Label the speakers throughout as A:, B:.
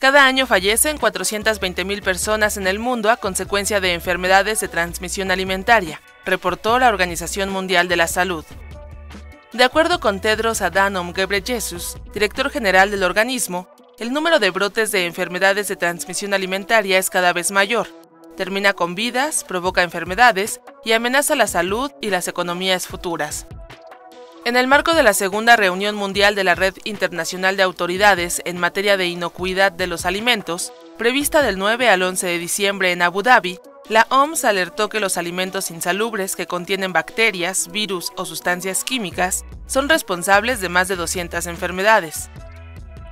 A: Cada año fallecen 420.000 personas en el mundo a consecuencia de enfermedades de transmisión alimentaria, reportó la Organización Mundial de la Salud. De acuerdo con Tedros Adhanom Ghebreyesus, director general del organismo, el número de brotes de enfermedades de transmisión alimentaria es cada vez mayor. Termina con vidas, provoca enfermedades y amenaza la salud y las economías futuras. En el marco de la segunda reunión mundial de la Red Internacional de Autoridades en materia de inocuidad de los alimentos, prevista del 9 al 11 de diciembre en Abu Dhabi, la OMS alertó que los alimentos insalubres que contienen bacterias, virus o sustancias químicas son responsables de más de 200 enfermedades.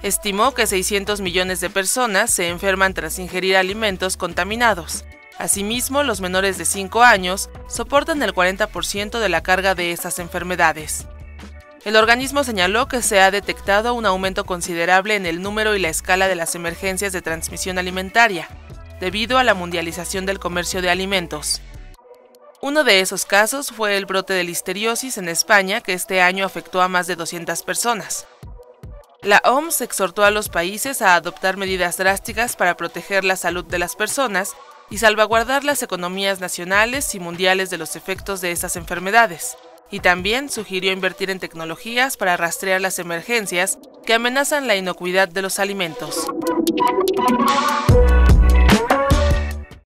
A: Estimó que 600 millones de personas se enferman tras ingerir alimentos contaminados. Asimismo, los menores de 5 años soportan el 40% de la carga de estas enfermedades. El organismo señaló que se ha detectado un aumento considerable en el número y la escala de las emergencias de transmisión alimentaria, debido a la mundialización del comercio de alimentos. Uno de esos casos fue el brote de listeriosis en España, que este año afectó a más de 200 personas. La OMS exhortó a los países a adoptar medidas drásticas para proteger la salud de las personas y salvaguardar las economías nacionales y mundiales de los efectos de estas enfermedades y también sugirió invertir en tecnologías para rastrear las emergencias que amenazan la inocuidad de los alimentos.